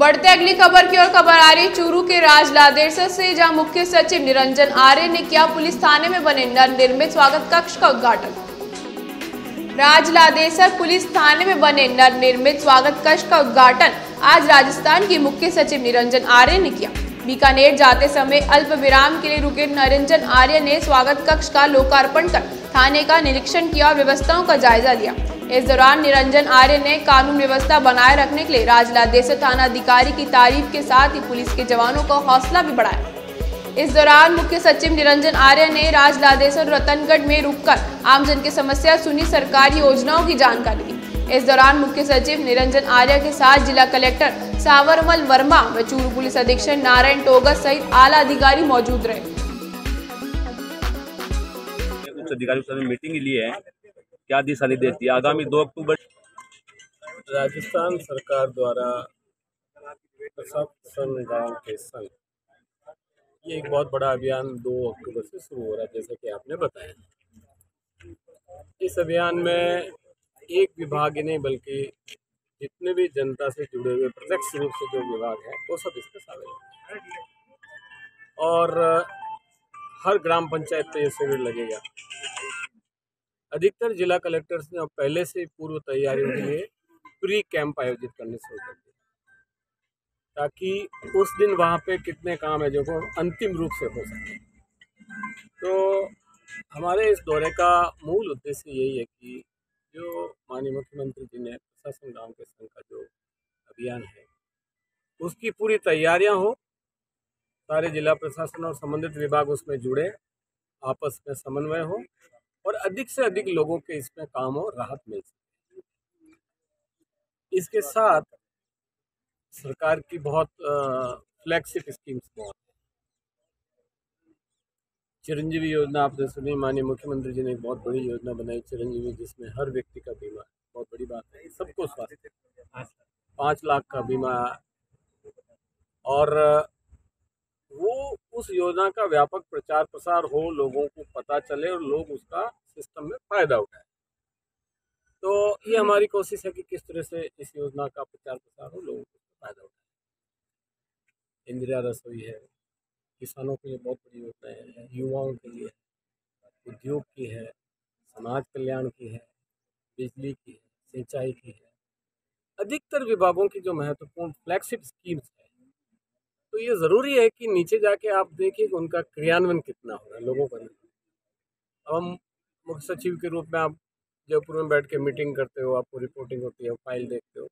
बढ़ते अगली खबर की ओर खबर आ रही चूरू के राजलादेसर से जहाँ मुख्य सचिव निरंजन आर्य ने किया पुलिस थाने में बने निर्मित स्वागत कक्ष का उद्घाटन। राज लादेसर पुलिस थाने में बने निर्मित स्वागत कक्ष का उद्घाटन आज राजस्थान के मुख्य सचिव निरंजन आर्य ने किया। बीकानेर जाते समय अल्प विराम के लिए रुके निरंजन आर्य ने स्वागत कक्ष का लोकार्पण कर थाने का निरीक्षण किया और व्यवस्थाओं का जायजा लिया। इस दौरान निरंजन आर्य ने कानून व्यवस्था बनाए रखने के लिए राजलादेसर थाना अधिकारी की तारीफ़ के साथ ही पुलिस के जवानों का हौसला भी बढ़ाया। इस दौरान मुख्य सचिव निरंजन आर्य ने राजलादेसर रतनगढ़ में रुककर आमजन की समस्या सुनी, सरकारी योजनाओं की जानकारी दी इस दौरान मुख्य सचिव निरंजन आर्य के साथ जिला कलेक्टर सावरमल वर्मा व चूरू पुलिस अधीक्षक नारायण टोगर सहित आला अधिकारी मौजूद रहे। उच्च अधिकारी मीटिंग लिए है। क्या दिशा निर्देश दिया? आगामी दो अक्टूबर राजस्थान सरकार द्वारा के संग ये एक बहुत बड़ा अभियान दो अक्टूबर से शुरू हो रहा है, जैसा कि आपने बताया। इस अभियान में एक विभाग ही नहीं, बल्कि जितने भी जनता से जुड़े हुए, प्रत्यक्ष रूप से जो विभाग हैं, वो सब इसमें शामिल हैं। और हर ग्राम पंचायत पे ये शिविर लगेगा। अधिकतर जिला कलेक्टर्स ने पहले से पूर्व तैयारियों के लिए प्री कैंप आयोजित करने शुरू कर दिए। ताकि उस दिन वहाँ पे कितने काम है जो को अंतिम रूप से हो सके। तो हमारे इस दौरे का मूल उद्देश्य यही है कि जो माननीय मुख्यमंत्री जी ने प्रशासन गाँव के संघ का जो अभियान है, उसकी पूरी तैयारियाँ हो, सारे जिला प्रशासन और संबंधित विभाग उसमें जुड़े, आपस में समन्वय हो और अधिक से अधिक लोगों के इसमें काम और राहत मिल सके इसके साथ सरकार की बहुत फ्लैगशिप स्कीम्स बहुत चिरंजीवी योजना आपने सुनी, माननीय मुख्यमंत्री जी ने एक बहुत बड़ी योजना बनाई चिरंजीवी, जिसमें हर व्यक्ति का बीमा, बहुत बड़ी बात है। सबको स्वास्थ्य, पाँच लाख का बीमा और उस योजना का व्यापक प्रचार प्रसार हो लोगों को पता चले और लोग उसका सिस्टम में फ़ायदा उठाए। तो ये हमारी कोशिश है कि किस तरह से इस योजना का प्रचार प्रसार हो लोगों को फ़ायदा उठाए। इंदिरा रसोई है किसानों के लिए बहुत बड़ी योजनाएँ हैं युवाओं के लिए उद्योग की है समाज कल्याण की है बिजली की है सिंचाई की है। अधिकतर विभागों की जो महत्वपूर्ण फ्लैगशिप स्कीम्स है तो ये ज़रूरी है कि नीचे जाके आप देखिए कि उनका क्रियान्वयन कितना हो रहा है लोगों का अब हम मुख्य सचिव के रूप में आप जयपुर में बैठ के मीटिंग करते हो, आपको रिपोर्टिंग होती है फ़ाइल देखते हो